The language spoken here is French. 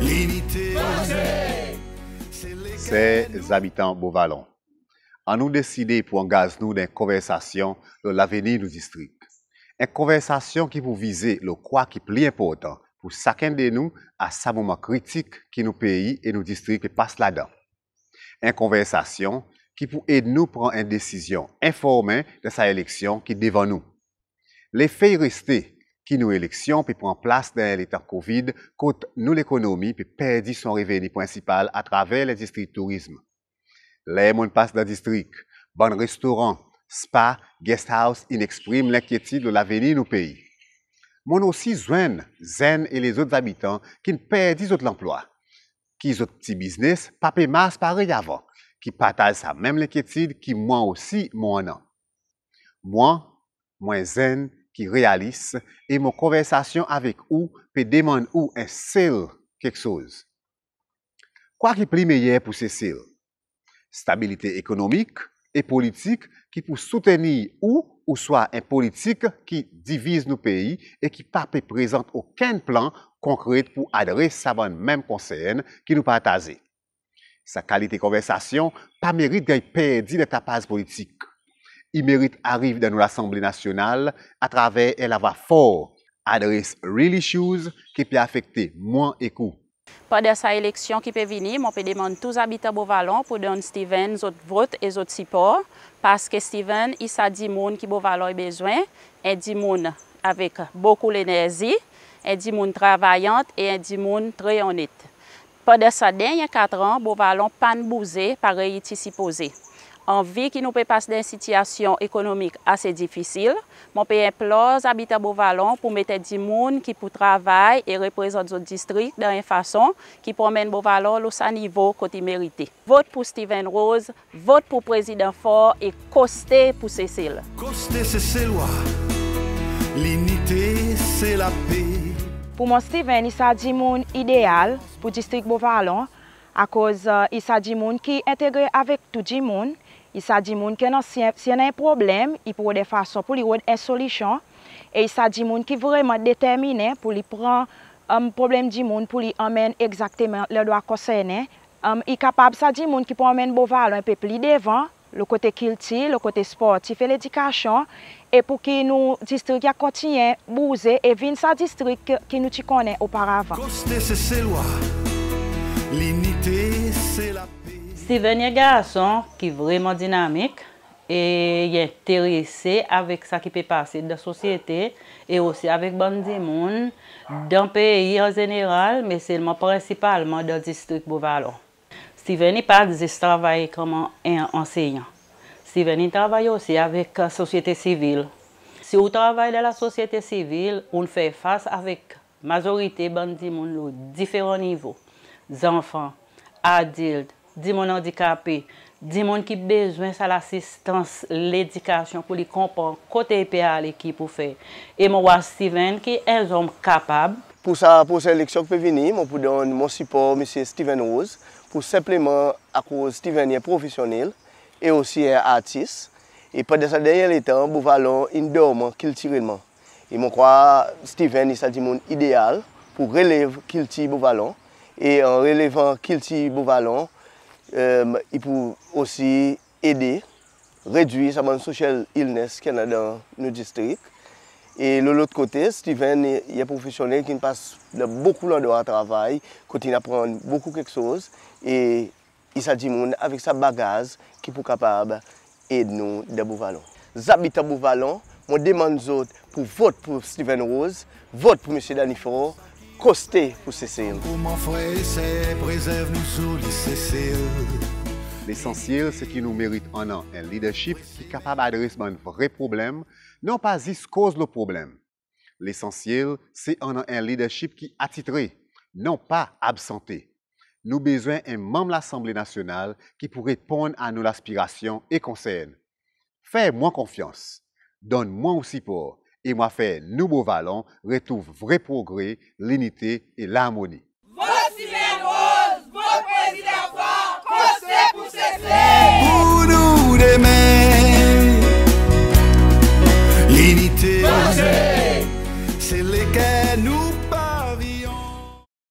l'unité. Ces habitants Beauvalon, en nous décider pour engager nous dans une conversation de l'avenir du district. Une conversation qui vous viser le quoi qui est plus important pour chacun de nous à ce moment critique qui nous pays et nos districts passent là-dedans. Une conversation qui pour aider nous prendre une décision informée de sa élection qui est devant nous. Les faits restés qui nous élections puis prend place dans l'état Covid coûte nous l'économie puis perdit son revenu principal à travers les districts tourisme. Les gens passent dans le district, bon restaurant, spa, guest house, ils expriment l'inquiétude de l'avenir du pays. Mon aussi joignent Zen et les autres habitants qui perdent l'emploi, qui ont petits business, pas masse pareil avant, qui partagent sa même inquiétude qui moi aussi moi non. Moi, moi Zen qui réalise et mon conversation avec vous peut demander ou un seul quelque chose? Quoi qui plus meilleur pour ces seul? Stabilité économique et politique qui pour soutenir ou ou soit un politique qui divise nos pays et qui pas présente aucun plan concret pour adresser sa bonne même conseil qui nous partage. Sa qualité de conversation pas mérite d'être perdu de tapage politique. Il mérite d'arriver dans l'Assemblée nationale à travers la voix fort, adresse real issues qui peut affecter moins et coup. Pendant sa élection qui peut venir, je peux demander tous les habitants de Beauvalon pour donner Steven autres votes et autres supports. Parce que Steven, il a dit monde qui Beauvalon a besoin, et dit monde avec beaucoup d'énergie, et dit monde travaillant et dit monde très honnête. Pendant ces derniers quatre ans, Beauvalon pas bougé par réussir supposé anvi ki nou pe pas den sityasyon ekonomik ase difisil, moun pe imploz abita Bovalon pou mette di moun ki pou travay e reprezent zot distrik dan yon fason ki promen Bovalon lous sa nivou kote merite. Vot pou Steven Rose, vot pou Prezident Ford e koste pou Cecil. Koste se selwa, l'inite se la pe. Pou moun Steven, isa di moun ideal pou distrik Bovalon a koz isa di moun ki entegre avek tout di moun il s'agit de que s'il y a un problème, il peut de façon pour lui une solution. Et il s'agit de qui vraiment déterminé pour lui prendre un um, problème du monde pour lui amener exactement le droit concerné. Um, il est capable de monde qui peut amener Beauval un peu plus devant, le côté culture, le côté sportif et l'éducation. Et pour que nous district continue à bouger et venir sa district qui nous connaît auparavant. Steven yon gason ki vreman dinamik e yon terese avèk sa ki pe pase da sosyete e osi avèk bandi moun dan peyi an zeneral me selman presipalman da distrik Bouvalo. Steven yon pa dizis travaye koman enseyan. Steven yon travaye osi avèk sosyete sivil. Si ou travaye de la sosyete sivil, ou n fè fase avèk majorite bandi moun nou diferon nivou. Zanfan, adilt, di moun handikapè, di moun ki bezwen sa l'assistans, l'edikasyon pou li kompon kote EPA li ki pou fe. E moun wak Steven ki en zom kapab. Pou sa, pou se leksyon ki pe vini, moun pou don moun sipor M. Steven Rose, pou sepleman akou Steven yon profesyonel, e osi yon artist, e pwede sa deryen li tan, pou valon indorman kiltirilman. E moun kwa Steven yon salti moun ideal pou relev kilti bou valon, e an relevan kilti bou valon, um, i pou osi ede, redwi sa man social illness ki an adan nou distrik. E loulot kote, Steven yè profesyonel ki n pas de bokou lan do a travay, kote n apren bokou kek soz, e isa di moun avik sa bagaz ki pou kapab ed nou debou valon. Zabi tabou valon, moun deman zot pou vot pou Steven Rose, vot pou M. Daniforo, costé pour Cécile. L'essentiel, c'est qu'il nous mérite un, un leadership qui est capable d'adresser un vrai problème, non pas juste cause le problème. L'essentiel, c'est un, un leadership qui est attitré, non pas absenté. Nous avons besoin d'un membre de l'Assemblée nationale qui pourrait répondre à nos aspirations et conseils. Fais-moi confiance. Donne-moi aussi pour et moi fait nouveau vallon retrouve vrai progrès, l'unité et l'harmonie. Votre Rose, votre président fort, pour